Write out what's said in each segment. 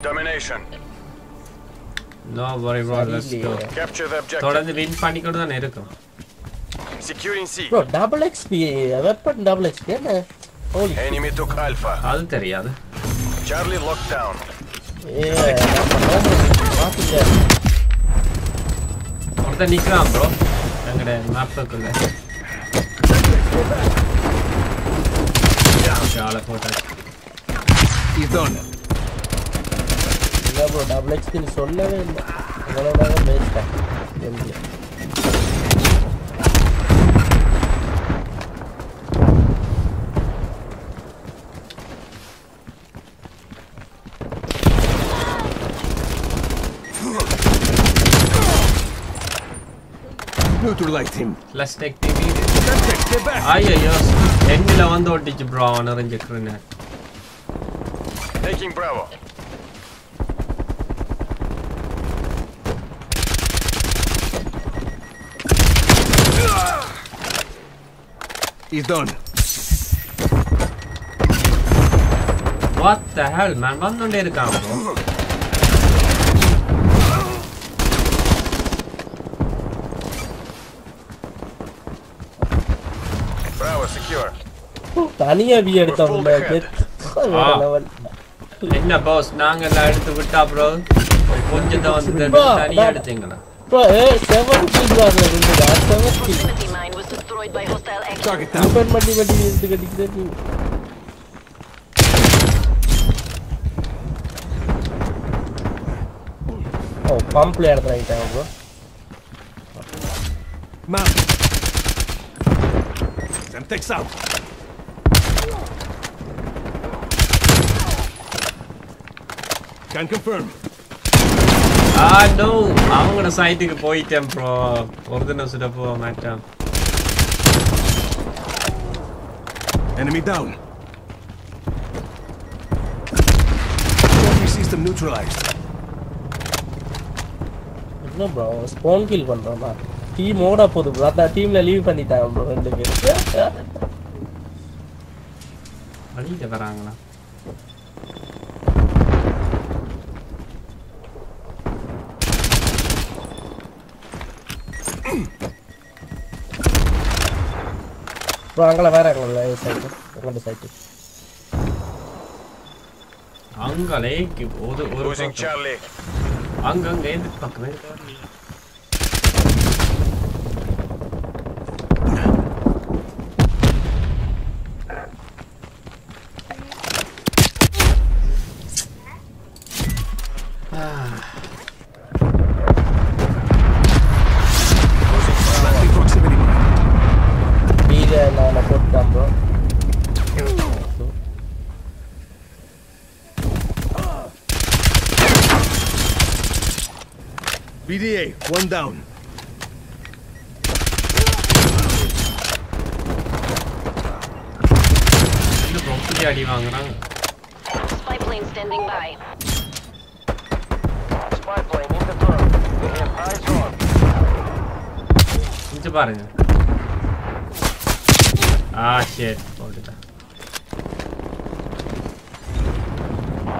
Domination. No வரி bro let's go Capture the objective. தொடர்ந்து win பண்ணிக்கிட்டு தான் இருக்கும் Securing C. Bro double XP weapon double XP என்ன ஹோலி Enemy took Alpha. அது தெரியாது Charlie locked down. ஏ நம்ம பாத்தீங்க ஒருத்தன் நிக்கிறான் ப்ரோ எங்கட மேப்புக்குள்ள ஆளை போட்டாச்சு He's done. இல்ல ப்ரோ டபுள் எக்ஸ்பி சொல்லவே இல்லை உங்களோட பேசிட்டேன் Neutralized him. Let's take TV Semtex, get back. ஐயோ எண்ணில வந்து ஒட்டிச்சு ப்ரோ அவன் எறிஞ்சிக்கிறேன்னு Taking Bravo. He's done. What the Hell man வந்துட்டே இருக்கான் ப்ரோ Bravo secure. தனியா வி எடுத்தவங்க ஆ. என்ன பாஸ் நாங்க எல்லாம் எடுத்து விட்டா ப்ரோ கொஞ்சம் தான் வந்து Bro, தனியா that- எடுத்தீங்களா ப்ரோ ஏ செவன் கில் வாங்க இருந்துடா seven kill Proximity mine was destroyed by hostile action. Target down. Depend பண்ணி பண்ணி இருந்து கட்டிக்கிட்டே நீ ஓ பம்ப்ல எடுத்துறாங்க bro Mount. Semtex out. Can confirm. Ah no அவங்களோட சைட்டுக்கு போயிட்டேன் ப்ரோ ஒரு தினம் சுட போக மாட்டேன் Enemy down. Trophy system neutralized. என்ன ப்ரோ ஸ்போன் கில் பண்றோமா டீம் ஓட போகுது ப்ரோ அதான் டீம்ல லீவ் பண்ணிட்டாங்க ப்ரோ ரெண்டு பேர் வழியில வராங்களா അപ്പോൾ അങ്ങളെ വേറെ അങ്ങളെ സൈറ്റ് ഞങ്ങളുടെ സൈറ്റ് அங்க லேக்கு ஒரு ஒரு அங்க அங்க எந்த பக்கமே BDA, one down. Spy plane standing by. Spy plane in the drone. We have eyes on. 진짜 빠르냐? 아, shit. 모르겠다.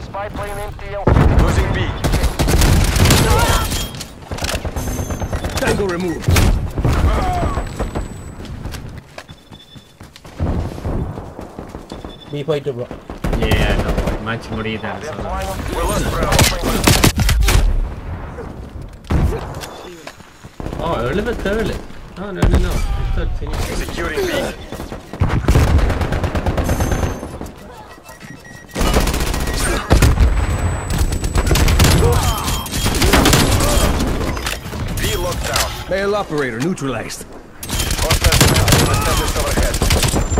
Spy plane in Losing B. Tango removed. B play double. Yeah, no, much more than so. oh, a little bit early. No, no, no, no. Securing me. Male operator neutralized.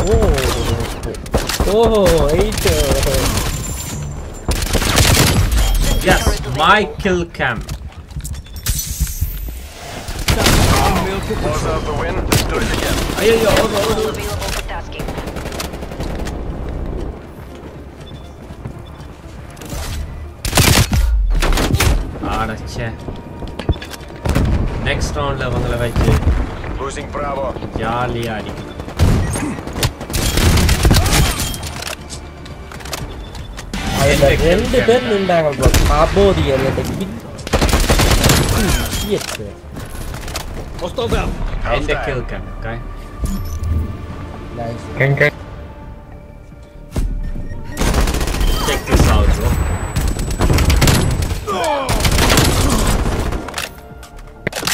Oh, oh, eight. Yes, my kill cam. Close out the win, let's do it again. Ay, ay, ay, over, over. Available for tasking. Arache. next round la vangala vachu losing bravo. jali adi ayila rendu per nindanga bro. Abodi ellate kill shit hostel down and the kill kan kai nice. Kan kan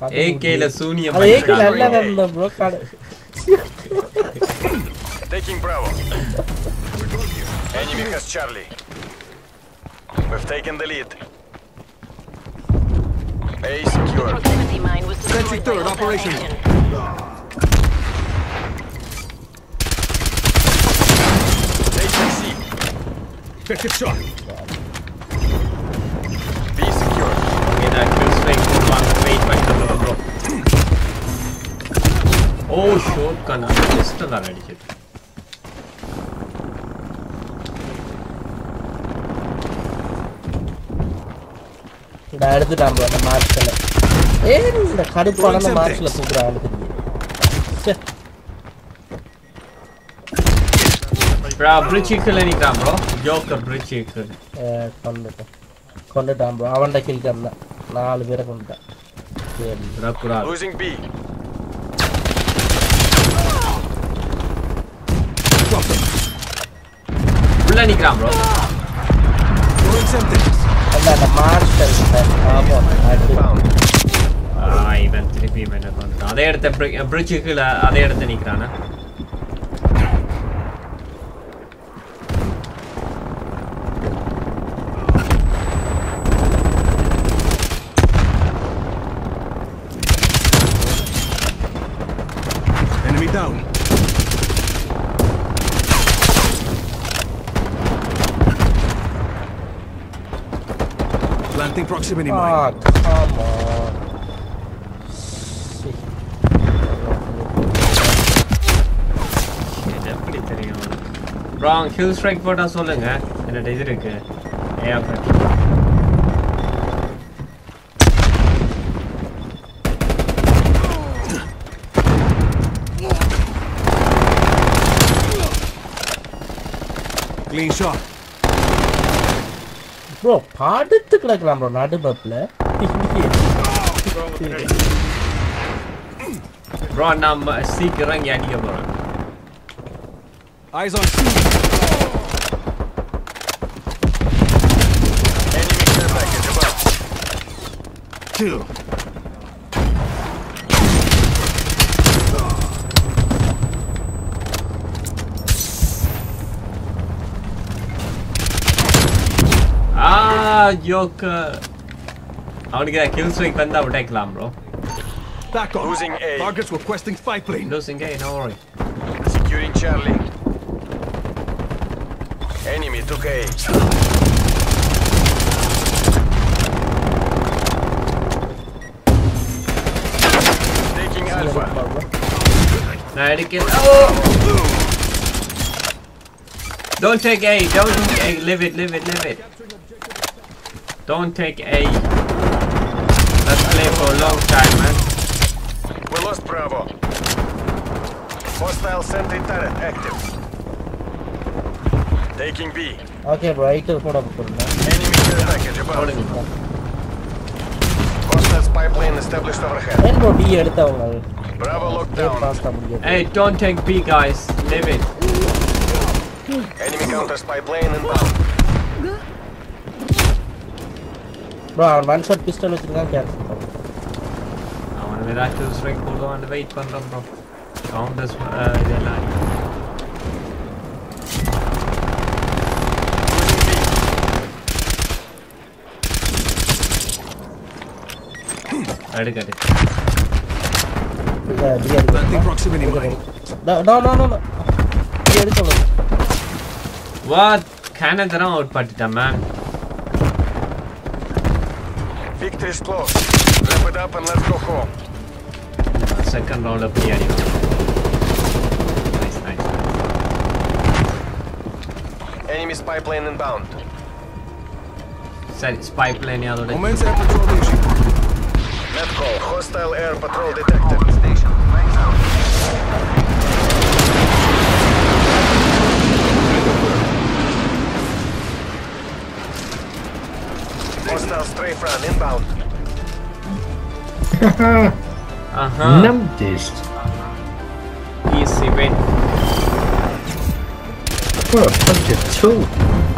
காமம் AK ல சூனியம் அது AK நல்லா பண்ணிட்டாங்க. கண்ட bro கடை Taking Bravo. Enemy has Charlie. We've taken the lead. A secure. Proximity mine was destroyed Sentry by third, hostile operation. action. Taking C. Effective shot. B secure. Okay, நான் kill ഓ shot just എന്താണ് അടിച്ചത് நான் எடுத்துட்டான் bro அந்த மார்க்ஸில் ஏன் இந்த கடுப்பான மார்க்ஸில் தூக்குறான் எடுத்துட்டு நாலு பேரை கொண்டுட்டான். உள்ள நிக்கிறான் ப்ரோ இவன் திருப்பி அதே இடத்த பிரிட்ஜுக்குள்ள அதே இடத்த நிக்கிறானா? Planting proximity ஆ mine. காமோன் இது எப்படி தெரியும் ப்ரோ ஹில் ஸ்ட்ரைக் போட்டா சொல்லுங்க என்னோட இது இருக்கு ஏஆர் Clean shot. ப்ரோ படுத்து கிடக்கலாம் ப்ரோ நடு மப்பில் ப்ரோ நம்ம சீக்கிரம் இங்கே அடிக்க போறோம் Eyes on C. Enemy care package above. Kill. yok. I want to get a kill swing panda uteklam, bro. Back on. Losing A. Targets requesting fight plane. Losing A, no worry. Securing Charlie. Enemy took A. Taking Alpha. Nice kill. Oh! Don't take A, don't take A, live it, live it, live it. Don't take A. Let's play for a long time, man. We lost Bravo. Hostile sentry turret active. Taking B. Okay bro right கூட போட்டுருந்தேன் Enemy care package above. போடுங்க Hostile spy plane established overhead. ஏன் bro D எடுத்தவங்க Bravo locked ஏ down. ஃபாஸ்ட்டாக முடியாது Hey, don't take B, guys. Live it. Enemy counter spy plane inbound. Bro அவன் one shot pistol வச்சிருக்கான் cancel பண்ணு அவன் ஏதாச்சும் ஸ்ட்ரைக் போடுவான் வெயிட் பண்றோம் ப்ரோ கவுண்டர்ஸ் இதெல்லாம் எடுக்கட்டு இந்த D Planting proximity mine. No Victory's close. Wrap it up and let's go home. Uh, second round of the enemy. Nice, nice, Enemy Enemy's pipeline inbound. Spy plane the other day. Let's go. Hostile air patrol detected. Aha. Noticed. Aha. Easy win. What a bunch of tools.